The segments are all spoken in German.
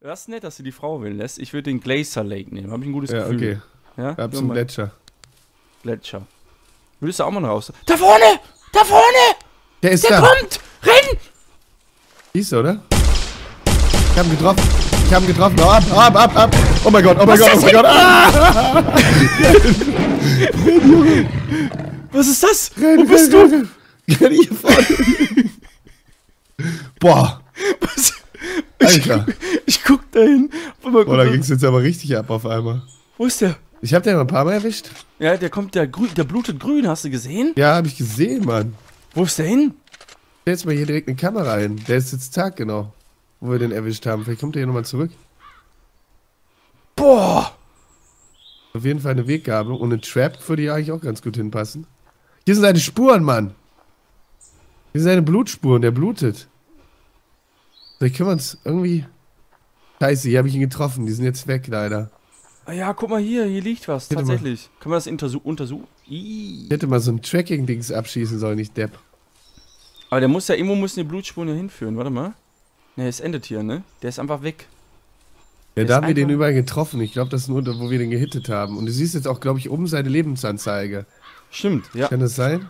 Das ist nett, dass du die Frau wählen lässt. Ich würde den Glacier Lake nehmen. Habe ich ein gutes Ja, Gefühl. okay. Ja, Ab Guck zum mal. Gletscher. Gletscher. Würdest du auch mal raus? Da vorne! Da vorne! Der ist Der da. kommt! Renn! Siehst du, oder? Ich hab ihn getroffen. Ich hab ihn getroffen. Ab, ab, ab, ab. Oh mein Gott, oh mein Was Gott, ist oh mein Gott. Ah! Was ist das? Renn, Wo bist renn, du? renn, renn. Hier vorne. Boah, Was? Alter. Ich guck dahin. Oh, mein Boah, da ging's jetzt aber richtig ab auf einmal. Wo ist der? Ich hab den aber ein paar Mal erwischt. Ja, der kommt, der, grün, der blutet grün, hast du gesehen? Ja, hab ich gesehen, Mann. Wo ist der hin? Stell jetzt mal hier direkt eine Kamera ein. Der ist jetzt Tag genau, wo wir den erwischt haben. Vielleicht kommt der hier nochmal zurück. Boah! Auf jeden Fall eine Weggabelung und eine Trap würde hier eigentlich auch ganz gut hinpassen. Hier sind seine Spuren, Mann. Hier sind seine Blutspuren, der blutet. Vielleicht können wir uns irgendwie... Scheiße, hier habe ich ihn getroffen. Die sind jetzt weg, leider. Ah ja, guck mal hier, hier liegt was, mal. tatsächlich. Können wir das untersu untersuchen? Ich hätte mal so ein Tracking-Dings abschießen sollen, nicht Depp. Aber der muss ja, irgendwo müssen die Blutspuren ja hinführen, warte mal. Ne, es endet hier, ne? Der ist einfach weg. Ja, Der da haben wir den überall getroffen. Ich glaube, das ist nur, da, wo wir den gehittet haben. Und du siehst jetzt auch, glaube ich, oben seine Lebensanzeige. Stimmt, ja. Kann das sein?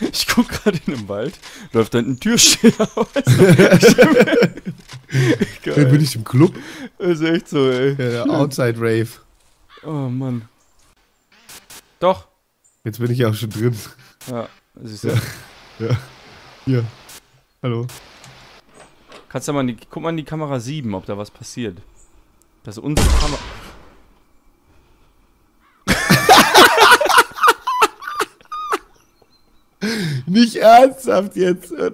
Ich guck gerade in den Wald, läuft da ein Türsteher. du? Hey, Geil. bin ich im Club? Das ist echt so, ey. Ja, Outside Rave. Oh Mann. Doch. Jetzt bin ich auch schon drin. Ja, das ist Ja. Ja. Hier. Hallo. Kannst du mal in die, guck mal in die Kamera 7, ob da was passiert. Das ist unsere Kamera. Nicht ernsthaft jetzt, oder?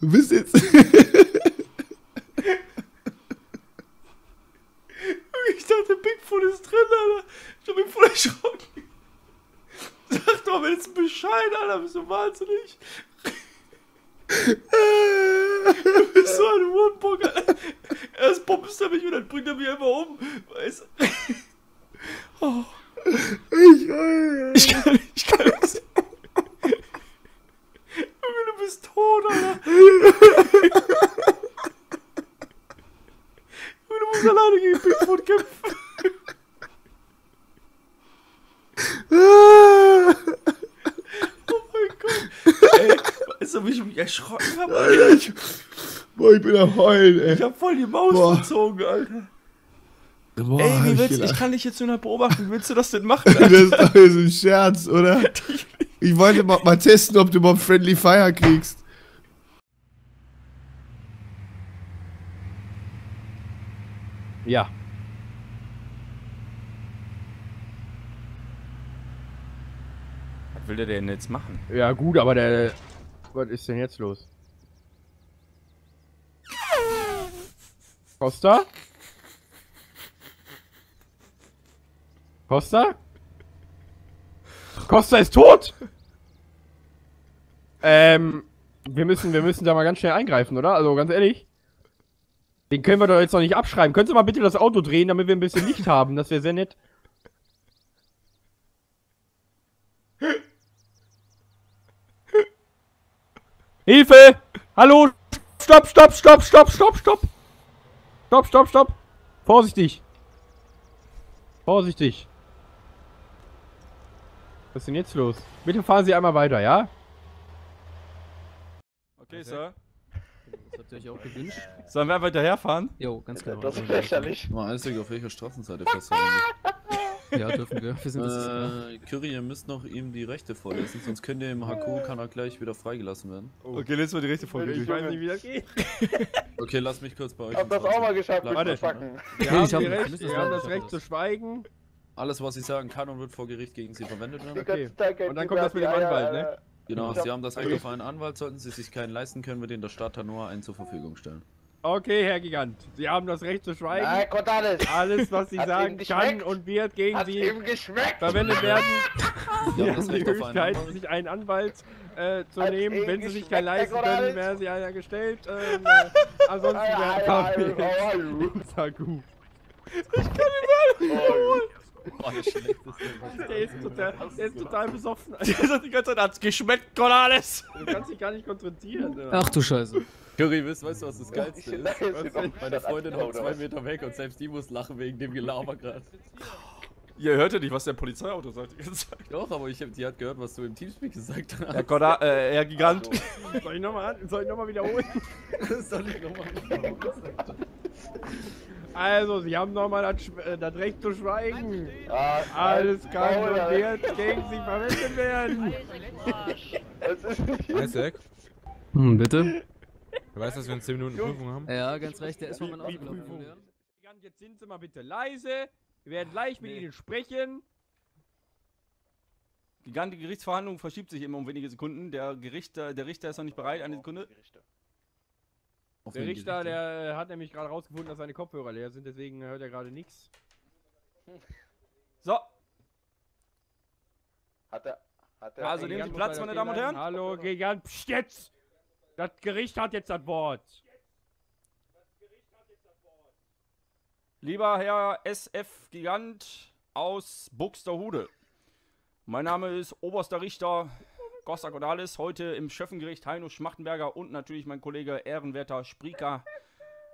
Du bist jetzt. Ich dachte, Bigfoot ist drin, Alter. Ich hab mich voll erschrocken. Sag doch wenigstens Bescheid, Alter. Bist du wahnsinnig? Du bist so ein Hurenbock, Alter. Bombst er mich und dann bringt er mich einfach um. Weißt du? Oh, Ich, äh, ich kann nicht, ich kann nicht. Junge, du bist tot, Alter. Junge, du musst alleine gegen Bigfoot kämpfen. Oh mein Gott. Ey, weißt du, wie ich mich erschrocken habe, Alter? ich, boah, ich bin am Heulen, ey. Ich hab voll die Maus Boah. verzogen, Alter. Boah, Ey, wie ich willst, ich gelacht. kann dich jetzt nur noch beobachten. Wie willst du das denn machen, Das Alter? ist doch jetzt ein Scherz, oder? Ich wollte mal, mal testen, ob du überhaupt Friendly Fire kriegst. Ja. Was will der denn jetzt machen? Ja, gut, aber der. Was ist denn jetzt los? Costa? Costa? Costa ist tot! Ähm, wir müssen, wir müssen da mal ganz schnell eingreifen, oder? Also ganz ehrlich. Den können wir doch jetzt noch nicht abschreiben. Können Sie mal bitte das Auto drehen, damit wir ein bisschen Licht haben? Das wäre sehr nett. Hilfe! Hallo! Stopp, stopp, stopp, stopp, stopp, stopp! Stopp, stopp, stopp! Vorsichtig! Vorsichtig! Was ist denn jetzt los? Bitte fahren Sie einmal weiter, ja? Okay, Sir. Das habt ihr euch auch gewünscht? Sollen wir einfach hinterherfahren? Jo, ganz genau. Das ist lächerlich. Mal einzig, auf welcher Straßenseite festhalten. Ja, dürfen wir. Wir sind das äh, Curry, ihr müsst noch ihm die Rechte vorlesen, sonst könnt ihr im HQ, kann er gleich wieder freigelassen werden. Okay, lesen wir die rechte Folge Ich durch. weiß nicht, wie das geht. Okay, lass mich kurz bei euch. Ich hab das auch mal geschafft mit Warte. Verpacken. Wir haben, ich hab- die wir Recht, müssen wir das haben das Recht zu schweigen. Alles, was ich sagen kann und wird vor Gericht gegen sie verwendet werden. Okay. Und dann kommt das mit dem Anwalt, ne? Genau, sie haben das Recht auf einen Anwalt, sollten sie sich keinen leisten können, wir den der Stadt Hannover einen zur Verfügung stellen. Okay, Herr Gigant. Sie haben das Recht zu schweigen. Nein, Cortales. Alles, was Sie Hat sagen kann und wird gegen Hat Sie verwendet werden. Sie Ja, haben das die Möglichkeit, sich einen Anwalt äh, zu Hat nehmen. Wenn Sie sich keinen leisten können, werden Sie einer gestellt. Ähm, äh, ansonsten werden ei, wir how are you? unser Gut. Oh, Boah, Schlechteste. Der ist total, der ist total besoffen. Die sagt die ganze Zeit, hat's geschmeckt, Corrales. Du kannst dich gar nicht konzentrieren. Ach du Scheiße. Curry, weißt, weißt du, was das Geilste ist? Meine Freundin hockt zwei was? Meter weg und selbst die muss lachen wegen dem Gelaber gerade. Ihr hört ja nicht, was der Polizeiauto sagt. Doch, aber ich hab, die hat gehört, was du im Teamspeak gesagt hast. Herr Corda, äh, Herr Gigant. Also, Soll ich nochmal soll ich noch mal wiederholen? Soll ich nochmal Also, Sie haben nochmal das, äh, das Recht zu schweigen. ah, Alles kann und wird gegen Sie verwendet werden. Das ist. Isaac, Hm, bitte? Du weißt, dass wir in 10 Minuten Prüfung haben? Ja, ganz recht, der ist momentan? Ja. Jan, Jetzt sind Sie mal bitte leise. Wir werden gleich mit Ihnen sprechen. Die ganze Gerichtsverhandlung verschiebt sich immer um wenige Sekunden. Der, Gerichter, der Richter ist noch nicht bereit. Eine Sekunde. Der Richter, der äh, hat nämlich gerade rausgefunden, dass seine Kopfhörer leer sind, deswegen hört er gerade nichts. So, Hat er. Hat er. Also nehmen Sie Platz, meine Damen und Herren. Hallo, Gigant. Psst, jetzt! Das Gericht hat jetzt das Wort. lieber Herr SF Gigant aus Buxterhude. Mein Name ist Oberster Richter Costa Cordalis, heute im Schöffengericht Heino Schmachtenberger und natürlich mein Kollege Ehrenwerter Sprieker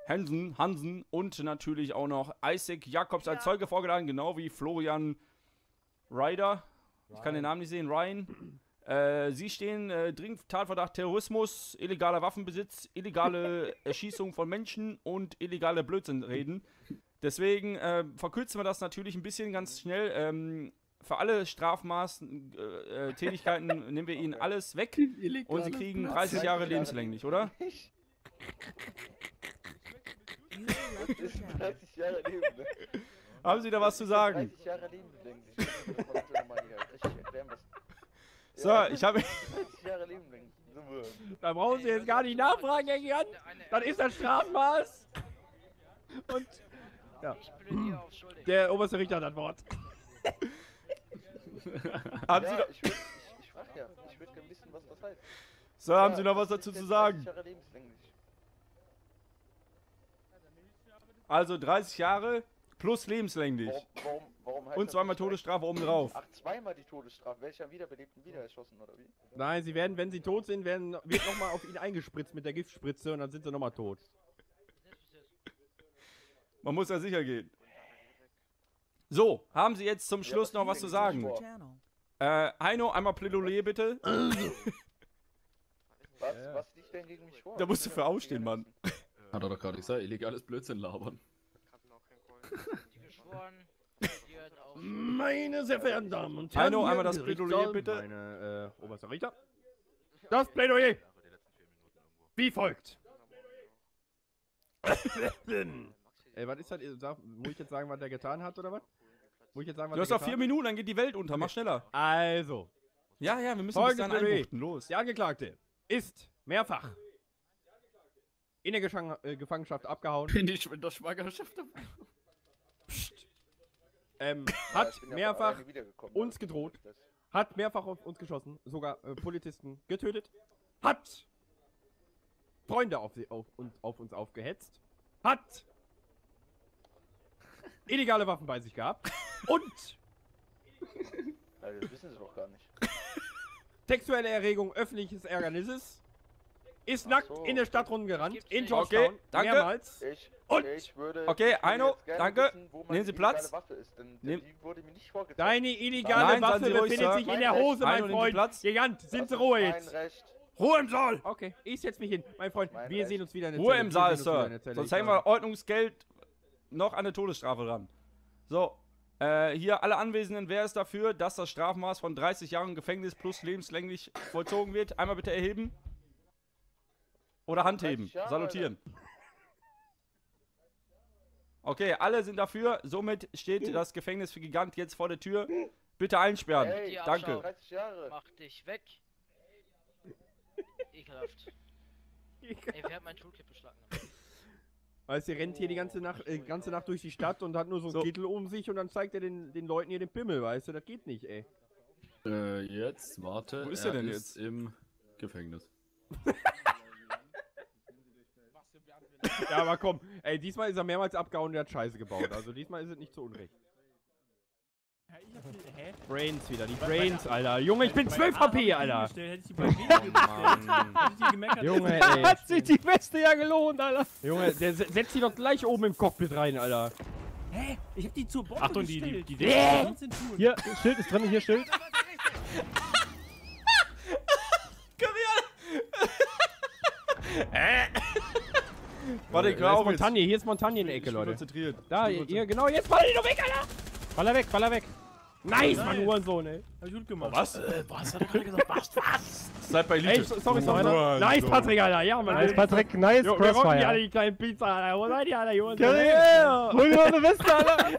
Hansen, Hansen und natürlich auch noch Isaac Jakobs als Zeuge vorgeladen, genau wie Florian Ryder. Ich kann den Namen nicht sehen, Ryan. Äh, Sie stehen äh, dringend Tatverdacht Terrorismus, illegaler Waffenbesitz, illegale Erschießung von Menschen und illegale Blödsinnreden. Deswegen äh, verkürzen wir das natürlich ein bisschen ganz schnell. Ähm, für alle Strafmaßen, äh, äh, Tätigkeiten nehmen wir Ihnen alles weg und Sie kriegen 30 Jahre lebenslänglich, oder? Das ist 30 Jahre Leben. Haben Sie da was zu sagen? 30 Jahre Leben, denke ich. Erklären, was. So, ich habe 30 Jahre Leben, denke ich. So, Da brauchen Sie jetzt gar nicht nachfragen, Herr Gigant. Das ist das Strafmaß. Und ja. der oberste Richter hat das Wort. haben Sie ja, noch, ich, würd, ich, ich frag ja. Ich würde gerne wissen, was das heißt. so, haben Ja, Sie noch was dazu zu sagen? 30 Jahre lebenslänglich. Also 30 Jahre plus lebenslänglich. Warum, warum, Und zweimal Todesstrafe oben drauf. Ach, zweimal die Todesstrafe. Welcher am Wiederbelebten wieder erschossen, oder wie? Nein, Sie werden, wenn Sie tot sind, werden, wird nochmal auf ihn eingespritzt mit der Giftspritze und dann sind Sie nochmal tot. Man muss ja sicher gehen. So, haben Sie jetzt zum Schluss noch was zu sagen? Äh, Heino, einmal Plädoyer bitte. Was, was liegt denn gegen mich vor? Da musst du für aufstehen, Mann. Hat er doch gerade gesagt, illegales Blödsinn labern. Meine sehr verehrten Damen und Herren. Heino, einmal das Plädoyer, bitte. Meine, äh, oberster Richter. Das Plädoyer. Wie folgt. Ey, was ist das? Sag, muss ich jetzt sagen, was der getan hat, oder was? Muss ich jetzt sagen, was Du hast noch vier Minuten, dann geht die Welt unter. Mach schneller. Also, Ja, ja, wir müssen Folgendes dann Plädoyer. einbuchten. Los. der Angeklagte ist mehrfach in der Geschang äh, Gefangenschaft abgehauen, Bin ich in der Schwangerschaft ähm, Ja, hat ja mehrfach uns also gedroht, hat mehrfach auf uns geschossen, sogar äh, Polizisten getötet, hat Freunde auf, sie, auf, und, auf uns aufgehetzt, hat illegale Waffen bei sich gehabt und Also, das wissen sie doch gar nicht. sexuelle Erregung öffentliches Ärgernisses, ist nackt so. in der Stadt rumgerannt, in Okay, Georgetown, danke. mehrmals. Ich, Und- ich würde. Okay, gerne danke. Wissen, Nehmen Sie illegale Platz. Waffe ist, denn, denn Nehm- die wurde mir nicht vorgezeigt. Deine illegale Nein, Waffe Sie ruhig, befindet sich in der. Hose, mein Sie Freund. Platz. Gigant, sind Sie Ruhe mein jetzt. Recht. Ruhe im Saal! Okay, ich setz mich hin. Mein Freund, Mein wir Recht. sehen uns wieder in der Ruhe Zelle. im Saal, Sir. der. Sonst hängen wir Ordnungsgeld noch an eine Todesstrafe dran. So, äh, hier alle Anwesenden, wer ist dafür, dass das Strafmaß von 30 Jahren Gefängnis plus lebenslänglich vollzogen wird? Einmal bitte erheben. Oder Handheben. 30 Jahre, Salutieren. Okay, alle sind dafür. Somit steht das Gefängnis für Gigant jetzt vor der Tür. Bitte einsperren. Hey, Danke. 30 Jahre. Mach dich weg. Ekelhaft. Ey, wer hat mein Toolkit beschlagnahmt? Weißt du, rennt hier die ganze Nacht, äh, ganze Nacht durch die Stadt und hat nur so einen So. Kittel um sich und dann zeigt er den, den Leuten hier den Pimmel, weißt du? Das geht nicht, ey. Äh, jetzt, warte. Wo ist er denn ist jetzt? Im Gefängnis. Ja, aber komm, ey, diesmal ist er mehrmals abgehauen und er hat Scheiße gebaut. Also diesmal ist es nicht zu Unrecht. Brains wieder, die Brains, Alter. Junge, ich bin 12 HP, Alter. Junge, ey. Hat sich die Weste ja gelohnt, Alter. Junge, der se- setzt die doch gleich oben im Cockpit rein, Alter. Hä? Ich hab die zur Bombe Achtung, die, die, gestellt. die, die, Äh? Was sind tun? Hier, Schild ist drin, hier Schild. Warte, ich jetzt. Montagne, hier ist Montagne in der Ich Ecke, Leute. konzentriert. Da, hier, genau, jetzt baller die doch weg, Alter. Baller weg, baller weg. Nice, Mann, Hurensohn, ey. Hab ich gut gemacht. Was? Äh, was hat er gerade gesagt? Was? Was? Seid bei Ey, Elite. so- sorry, sorry. Nur Nice. Patrick, Alter. Ja, Mann. Nice, Patrick, nice, Jo, wir rocken die Crossfire. alle, die kleinen Pizza, Alter. Wo seid ihr, Alter, Jungs? Curry, Yeah. hol dir eine Weste, Alter.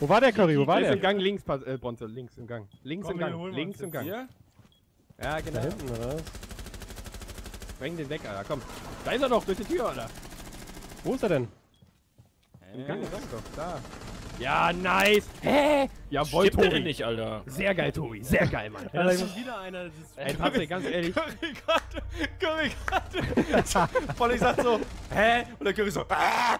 Wo war der Curry? Wo war Links im der? Gang, links, äh, Bonze, links im Gang. Links Komm, im Gang, links im Gang. Hier? Ja, Da genau. hinten, oder was? Spreng den weg, Alter, komm. Da ist er doch, durch die Tür, Alter. Wo ist er denn? Im Gang, sag doch, da. Ja, nice. Hä? Jawohl, Stimmt Tobi. nicht, Alter? Sehr geil, Tobi. Sehr geil, Mann. Ja, das ist wieder einer. Das ist Ey, Patrick, ganz ehrlich. Curry gerade, Curry gerade. Voll ich sag so, hä? Und der Curry so, ah!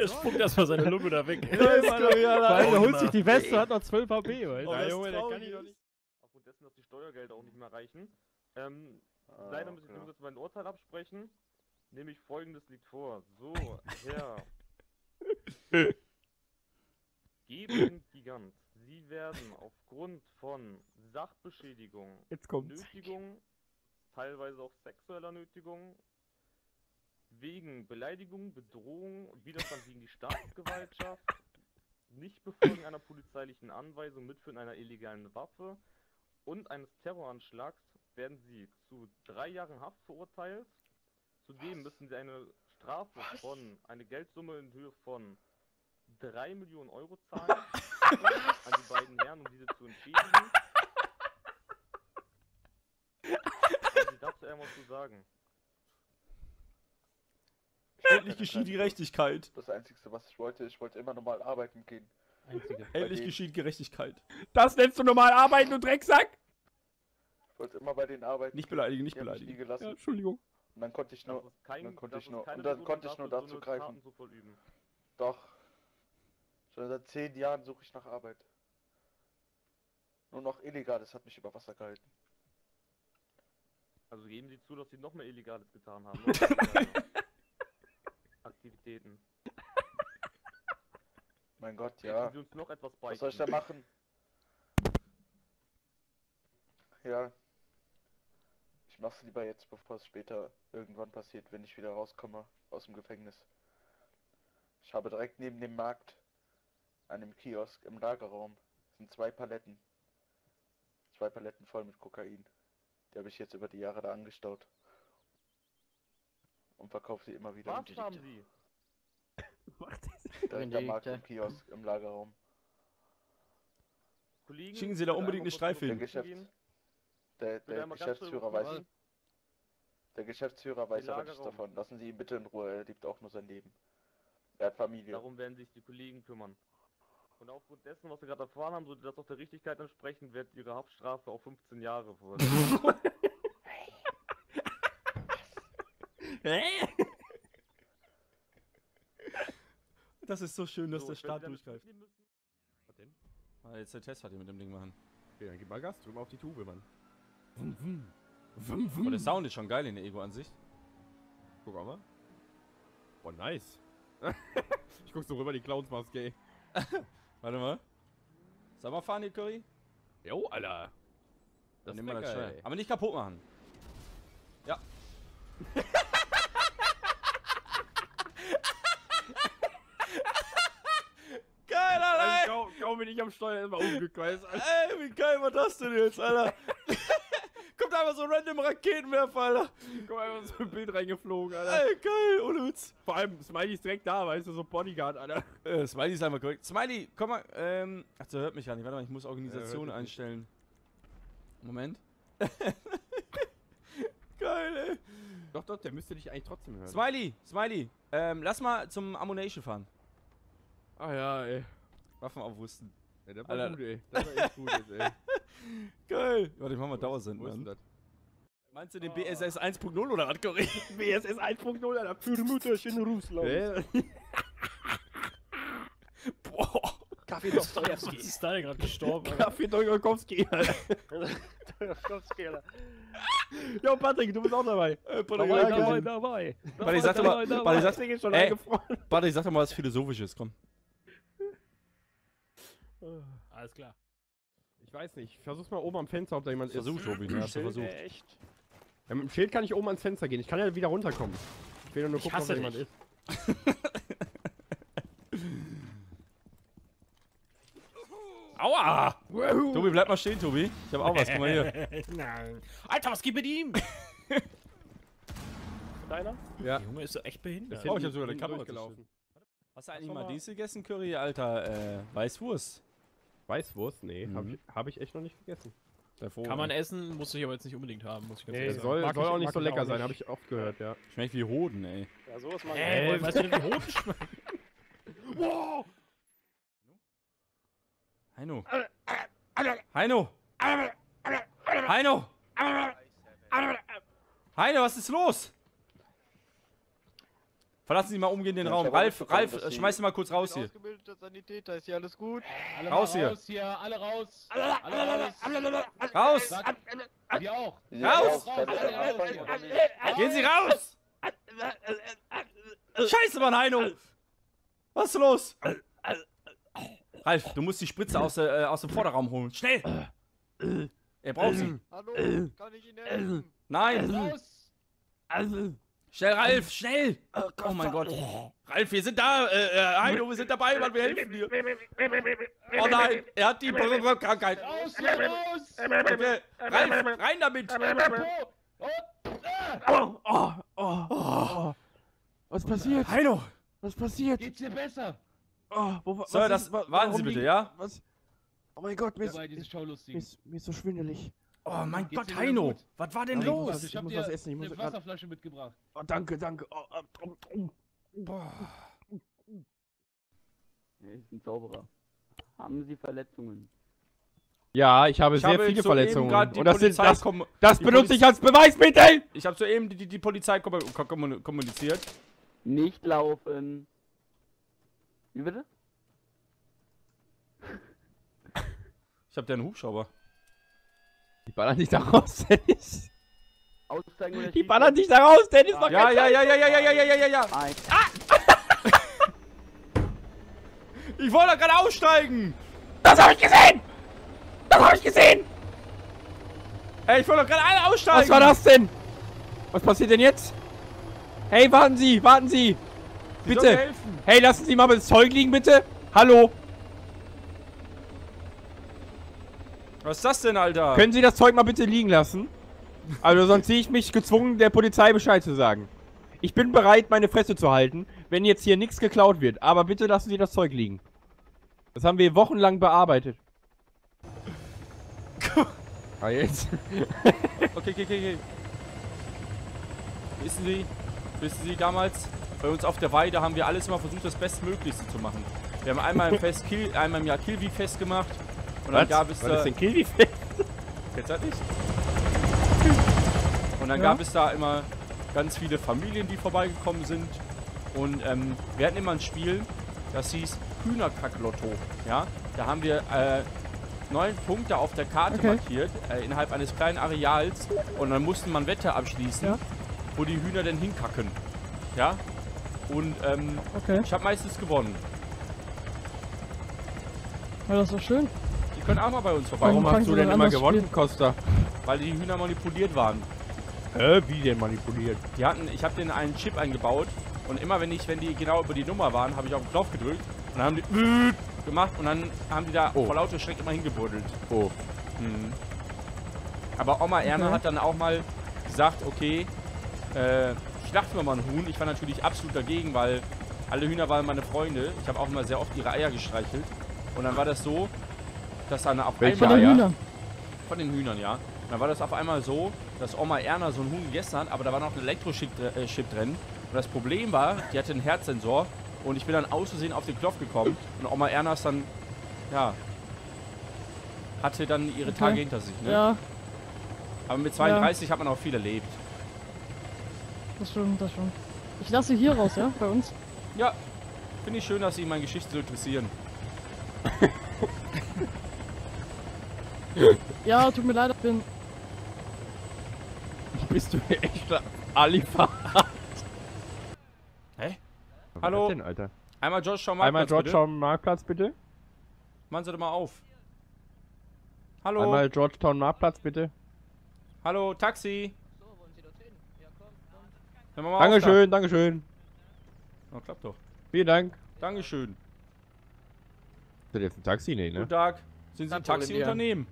Er spuckt erstmal seine Lunge da weg. Curry, Vor allem, Alter. der holt sich die Weste, hat noch 12 HP, Oh, Alter. das Junge, der kann ich doch nicht. Aufgrund dessen, dass die Steuergelder auch nicht mehr reichen. Ähm, Ah, leider müssen okay. wir jetzt mein Urteil absprechen. Nämlich folgendes liegt vor. So, Herr. Geben Gigant. Sie werden aufgrund von Sachbeschädigung. Nötigung, teilweise auch sexueller Nötigung, wegen Beleidigung, Bedrohung, Widerstand gegen die Staatsgewaltschaft, Nichtbefolgen einer polizeilichen Anweisung, Mitführen einer illegalen Waffe und eines Terroranschlags werden sie zu drei Jahren Haft verurteilt. Zudem müssen sie eine Strafe von, eine Geldsumme in Höhe von 3 Millionen Euro zahlen an die beiden Herren, um diese zu entschädigen. Haben Sie dazu irgendwas zu sagen? Endlich geschieht Gerechtigkeit. Das Einzige, was ich wollte, ich wollte immer normal arbeiten gehen. Einzige. Endlich geschieht Gerechtigkeit. Das nennst du normal arbeiten, du Drecksack? Ich wollte immer bei denen arbeiten. Nicht beleidigen, nicht beleidigen. gelassen. Ja, Entschuldigung. Und dann konnte ich nur, kein, dann konnte ich nur, und dann konnte ich nur dazu so greifen. Vollüben. Doch. Schon seit zehn Jahren suche ich nach Arbeit. Nur noch Illegales hat mich über Wasser gehalten. Also geben Sie zu, dass Sie noch mehr Illegales getan haben. Aktivitäten. Mein Gott, ja. Sie uns noch etwas Was soll ich da machen? Ja. Ich mach's lieber jetzt, bevor es später irgendwann passiert, wenn ich wieder rauskomme aus dem Gefängnis. Ich habe direkt neben dem Markt, an dem Kiosk im Lagerraum, sind zwei Paletten. Zwei Paletten voll mit Kokain. Die habe ich jetzt über die Jahre da angestaut. Und verkaufe sie immer wieder. Was haben Sie? Direkt am Markt im Kiosk im Lagerraum. Kollegen, Schicken Sie da unbedingt eine Streife hin. Der, der, Geschäftsführer weiß. Der Geschäftsführer weiß aber nichts davon. Lassen Sie ihn bitte in Ruhe, er liebt auch nur sein Leben. Er hat Familie. Darum werden sich die Kollegen kümmern. Und aufgrund dessen, was wir gerade erfahren haben, sollte das auch der Richtigkeit entsprechen, wird Ihre Haftstrafe auf 15 Jahre verurteilt. Das ist so schön, dass So, der Staat durchgreift. Was denn? Ah, jetzt der Test hat hier mit dem Ding machen. Okay, dann gib mal Gas, drück mal auf die Tube, Mann. Aber der Sound ist schon geil in der Ego-Ansicht. Guck mal. Boah, nice. ich guck so rüber, die Clowns-Maske, ey. Warte mal. Sag mal fahren, die Curry? Jo, Alter. Dann Das nehmen wir das schnell. ey. Aber nicht kaputt machen. Ja. geil, Also, Alter! kaum, kaum bin ich am Steuer immer. Alter. Ey, wie geil war das denn jetzt, Alter? Einfach so random Raketenwerfer, Alter. Guck mal, einfach so ein Bild reingeflogen, Alter. Ey, geil, ohne Witz. Vor allem, Smiley ist direkt da, weißt du, so Bodyguard, Alter. Äh, Smiley ist einfach korrekt. Smiley, komm mal, ähm. Ach, der hört mich gar nicht. Warte mal, ich muss Organisation Ja, nicht. einstellen. Moment. geil, ey. Doch, doch, der müsste dich eigentlich trotzdem hören. Smiley, Smiley, ähm, lass mal zum Ammunition fahren. Ach ja, ey. Waffen aufrüsten. Ja, das war Alter. gut, ey. Das war echt gut jetzt, ey. Geil. Warte, ich mach mal Dauersend, Wo ist denn Mann. das? Meinst du den BSS 1.0 oder was, Curry? BSS 1.0, Alter. Für Mütterchen Russland. Kaffee Was ist da denn gerade gestorben? Alter? Kaffee Dolgokowski. Jo, Patrick, du bist auch dabei. Dabei, dabei, dabei. Warte, ich sag doch mal, warte, ich sag, Patrick ist schon ey, ich sag doch mal was Philosophisches, komm. Alles klar. Ich weiß nicht, ich versuch's mal oben am Fenster, ob da jemand ist. Versuch, Robin, ja, hast du versucht. Echt? Ja, mit dem Schild kann ich oben ans Fenster gehen. Ich kann ja wieder runterkommen. Ich will nur Ich gucken, ob da jemand ist. Aua! Tobi, bleib mal stehen, Tobi. Ich hab auch was, guck mal hier. Nein. Alter, was geht mit ihm? Deiner? Ja. Der Junge ist so echt behindert. Oh, ich hab sogar Hinten Kamera durchgelaufen. Hast du eigentlich mal Diesel gegessen, Curry, Alter? Äh, Weißwurst. Weißwurst? Nee, hab, Mhm. ich, hab ich echt noch nicht gegessen. Davor. Kann man essen, muss ich aber jetzt nicht unbedingt haben, muss ich ganz Nee, ehrlich Soll, Mag soll ich- auch nicht so lecker sein, habe ich oft gehört, ja. Schmeckt wie Hoden, ey. Ja, sowas mag sagen. ich Ey, weißt du denn, wie Hoden schmeckt? Heino. Heino. Heino. Heino, was ist los? Verlassen Sie mal umgehend den Ja, Raum. Ralf, Ralf, dass äh, Sie- schmeiß ihn mal kurz raus hier. Ausgebildeter Sanitäter, ist hier alles gut? Alle Raus hier. raus hier, alle raus. Alle raus. Raus! Sag, wir auch. Ja, Raus! Gehen Sie raus! Scheiße, Mann, Heino! Was ist los? Ralf, du musst die Spritze aus, äh, aus dem Vorderraum holen. Schnell! Er braucht sie. Hallo, kann ich Ihnen helfen? Nein! Raus. Schnell, Ralf, schnell! Oh mein Gott. Ralf, wir sind da. Äh, äh, Heino, wir sind dabei, Mann, wir helfen dir. Oh nein, er hat die Krankheit. Raus raus. Okay, Ralf, rein damit! Oh, oh, oh, oh. Was passiert? Heino! Was passiert? Geht's dir besser? Oh, wo, was Sir, ist- das wa- warten Sie bitte, ja? Was? Oh mein Gott, mir ist, lustig. ist, mir ist so schwindelig. Oh mein Geht's Gott, dir Heino! Was war denn Ja, los? was- Ich hab muss dir was essen, ich muss eine grad- Wasserflasche mitgebracht. Oh, danke, danke. Oh, oh, oh, oh. Er ist ein Zauberer. Haben Sie Verletzungen? Ja, ich habe Ich sehr habe viele Verletzungen. grad die Und das, sind, Polizei das, das die benutze ich als Beweismittel! Ich habe soeben die, die Polizei kom kom kommuniziert. Nicht laufen. Wie bitte? Ich habe einen Hubschrauber. Die ballern dich da raus, Dennis. Aussteigen oder Die ballern dich da raus, Dennis. Ja, ja, ja, ja, ja, ja, ja, ja, ja, ja, ja. Ein. Ich wollte da gerade aussteigen. Das habe ich gesehen! Das habe ich gesehen! Ey, ich wollte doch gerade alle aussteigen. Was war das denn? Was passiert denn jetzt? Hey, warten Sie, warten Sie! Sie Bitte! helfen. Hey, lassen Sie mal das Zeug liegen, bitte! Hallo! Was ist das denn, Alter? Können Sie das Zeug mal bitte liegen lassen? Also sonst sehe ich mich gezwungen, der Polizei Bescheid zu sagen. Ich bin bereit, meine Fresse zu halten, wenn jetzt hier nichts geklaut wird. Aber bitte lassen Sie das Zeug liegen. Das haben wir wochenlang bearbeitet. ah, jetzt. Okay, okay, okay, okay. Wissen Sie, wissen Sie, damals bei uns auf der Weide haben wir alles immer versucht, das Bestmöglichste zu machen. Wir haben einmal im Fest Kill, einmal im Jahr Kilby-Fest gemacht. Und dann gab es Was da... ist denn Kilby-Fest? Jetzt halt nicht. Und dann gab es da immer ganz viele Familien, die vorbeigekommen sind. Und ähm, wir hatten immer ein Spiel, das hieß Hühnerkack-Lotto. Ja? Da haben wir äh, neun Punkte auf der Karte markiert, äh, innerhalb eines kleinen Areals. Und dann musste man Wette abschließen, wo die Hühner denn hinkacken. Ja? Und ähm, ich habe meistens gewonnen. Ja, das ist doch schön. Die können auch mal bei uns vorbei. Warum fangen hast du denn immer gewonnen, Spiel- Costa? Weil die Hühner manipuliert waren. Hä, wie denn manipuliert? Die hatten, ich habe denen einen Chip eingebaut und immer wenn ich, wenn die genau über die Nummer waren, habe ich auf den Knopf gedrückt und dann haben die gemacht und dann haben die da Oh. vor lauter Schreck immer hingebuddelt. Oh. Mhm. Aber Oma Erna Okay. hat dann auch mal gesagt, okay, äh, schlachten wir mal ein Huhn. Ich war natürlich absolut dagegen, weil alle Hühner waren meine Freunde. Ich habe auch immer sehr oft ihre Eier gestreichelt. Und dann war das so, dass dann auf Welche Von einmal... den Eier? Hühnern. Von den Hühnern, ja. Und dann war das auf einmal so, dass Oma Erna so ein Huhn gegessen hat, aber da war noch ein Elektrochip dr- äh, drin. Und das Problem war, die hatte einen Herzsensor und ich bin dann aus Versehen auf den Knopf gekommen und Oma Erna ist dann, ja, hatte dann ihre Okay. Tage hinter sich, ne? Ja, Aber mit 32 hat man auch viel erlebt. das stimmt, das stimmt. Ich lasse hier raus, ja, bei uns. Ja, finde ich schön, dass Sie meine Geschichte so interessieren. Ja, tut mir leid, ich bin. Bist du echt Alifa? Hä? Was Hallo? ist denn, Alter? Einmal Georgetown Einmal Marktplatz, bitte. Georgetown Marktplatz, bitte. Machen Sie doch mal auf. Hallo? Einmal Georgetown Marktplatz, bitte. Hallo, Taxi. Hör mal auf Dankeschön, Dankeschön. da. Oh, klappt doch. Vielen Dank. Dankeschön. Das jetzt ein Taxi? Nee, ne? Guten Tag. Sind Sie ein Taxiunternehmen?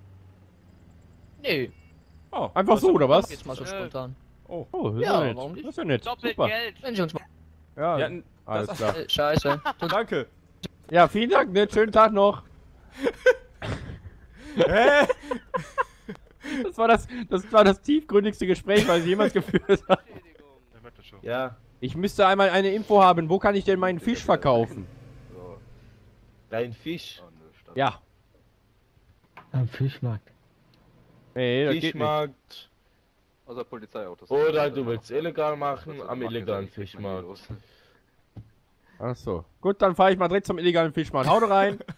Nee. Oh, Einfach das so, oder was? Jetzt mal so Äh, spontan. Oh. Oh, das ist Ja, ja nett. Das nicht? ist ja nett. Doppelt Super. Geld. Wenn Sie uns mal. Ja, Ja, alles klar. Äh, Scheiße. Danke. Ja, vielen Dank, ne? Schönen Tag noch. Hä? Das war das, das war das tiefgründigste Gespräch, was ich jemals geführt habe. Ja. Ich müsste einmal eine Info haben. Wo kann ich denn meinen Fisch verkaufen? Dein Fisch. Ja. Am Fischmarkt. Nee, das geht nicht. Fischmarkt. Außer Polizeiautos. Oder du willst illegal machen am illegalen Fischmarkt. Ach so. Gut, dann fahre ich mal direkt zum illegalen Fischmarkt. Haut rein.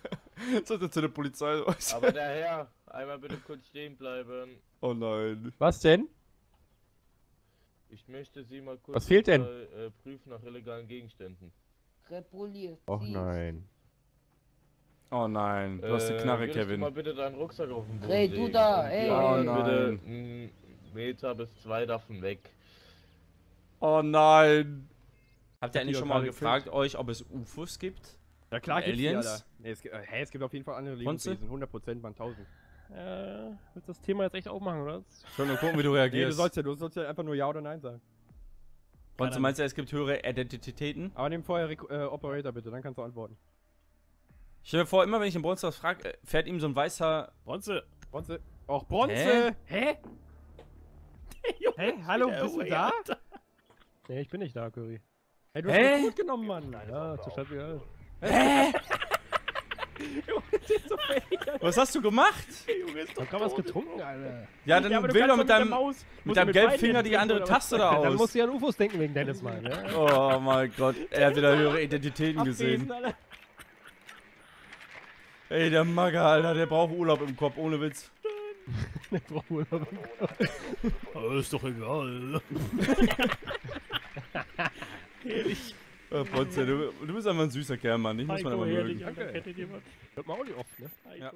So ist jetzt zu der Polizei. Aber der Herr, einmal bitte kurz stehen bleiben. Oh nein. Was denn? Ich möchte Sie mal kurz Was fehlt denn? Äh, äh, prüfen nach illegalen Gegenständen. Republiert. Och nein. Oh nein. Du hast eine Äh, Knarre, Du Kevin. mal bitte deinen Rucksack auf den Boden Hey, du da, und ey, die Oh bitte nein. einen Meter bis zwei davon weg. Oh nein. Habt ihr eigentlich schon mal gefragt, euch, ob es UFOs gibt? Ja klar gibt's die, Aliens. Nee, es, gibt- äh, hä, es gibt auf jeden Fall andere du? Lebenswesen. 100% man 1000. Äh, willst du das Thema jetzt echt aufmachen, oder? Schon mal gucken, wie du Nee, du reagierst. sollst ja, du sollst ja einfach nur Ja oder Nein sagen. Und du meinst ja, es gibt höhere Identitäten? Aber nimm vorher Rec äh, Operator bitte, dann kannst du antworten. Ich stell mir vor, immer wenn ich den Bronze was frage, fährt ihm so ein weißer. Bronze. Bronze. Auch Bronze. Hä? Hä? Hallo, bist du da? Nee, ich bin nicht da, Curry. Hey, du Hä? hast mich gut genommen, Mann. Ja, zur Stadt wieder. Hä? Was hast du gemacht? Ich hab grad was getrunken, Alter. Ja, dann wähl kannst doch mit deinem, Maus- mit musst deinem gelben Finger die andere Taste da Dann aus. musst du ja an UFOs denken wegen Dennis mal, ne? Oh mein Gott, er hat wieder höhere Identitäten gesehen. Alter. Ey, der Magger, Alter, der braucht Urlaub im Kopf, ohne Witz. Der braucht Urlaub im Kopf. Aber ist doch egal. Herrlich. Oh, Bronze, du, du bist einfach ein süßer Kerl, Mann. Ich muss immer herrlich. mögen. Alter, kennt ihr jemand? Hört man auch nicht oft, ne? Heiko, Ja.